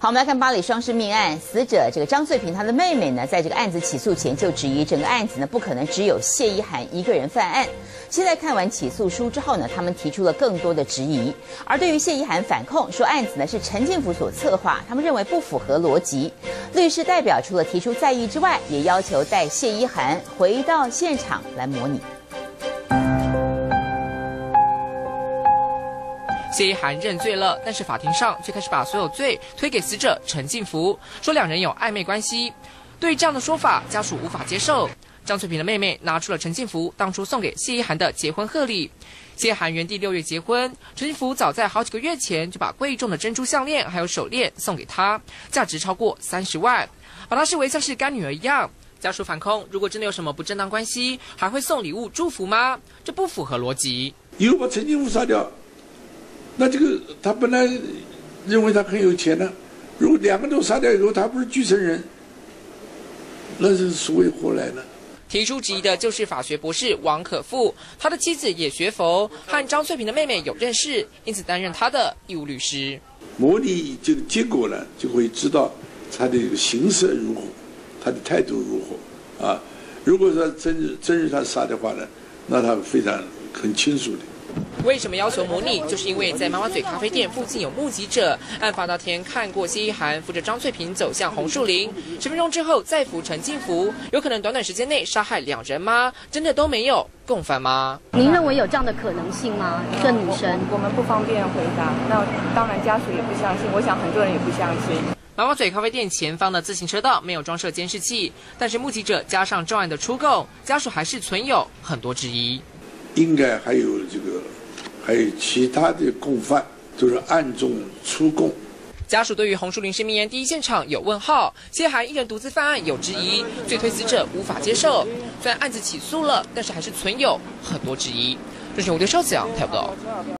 好，我们来看巴黎双尸命案，死者这个张翠萍，她的妹妹呢，在这个案子起诉前就质疑整个案子呢不可能只有谢依涵一个人犯案。现在看完起诉书之后呢，他们提出了更多的质疑。而对于谢依涵反控说案子呢是陈建福所策划，他们认为不符合逻辑。律师代表除了提出在意之外，也要求带谢依涵回到现场来模拟。谢一涵认罪了，但是法庭上却开始把所有罪推给死者陈进福，说两人有暧昧关系。对于这样的说法，家属无法接受。张翠萍的妹妹拿出了陈进福当初送给谢一涵的结婚贺礼。谢一涵原定六月结婚，陈进福早在好几个月前就把贵重的珍珠项链还有手链送给她，价值超过三十万，把她视为像是干女儿一样。家属反控，如果真的有什么不正当关系，还会送礼物祝福吗？这不符合逻辑。又把陈进福杀掉。那这个他本来认为他很有钱呢，如果两个都杀掉以后，他不是继承人，那是所谓何来呢？提出质疑的就是法学博士王可富，他的妻子也学佛，和张翠萍的妹妹有认识，因此担任他的义务律师。模拟这个结果呢，就会知道他的形色如何，他的态度如何啊？如果说真真是他杀的话呢，那他非常很清楚的。为什么要求模拟？就是因为在妈妈嘴咖啡店附近有目击者，案发那天看过谢一涵扶着张翠萍走向红树林，十分钟之后再扶陈静福，有可能短短时间内杀害两人吗？真的都没有共犯吗？您认为有这样的可能性吗？一个女生，我们不方便回答。那当然家属也不相信，我想很多人也不相信。妈妈嘴咖啡店前方的自行车道没有装设监视器，但是目击者加上重案的出供，家属还是存有很多质疑。应该还有这个，还有其他的共犯，都是暗中出供。家属对于红树林生命案第一现场有问号，谢涵一人独自犯案有质疑，罪推死者无法接受。虽然案子起诉了，但是还是存有很多质疑。这是我的收讲，台不到。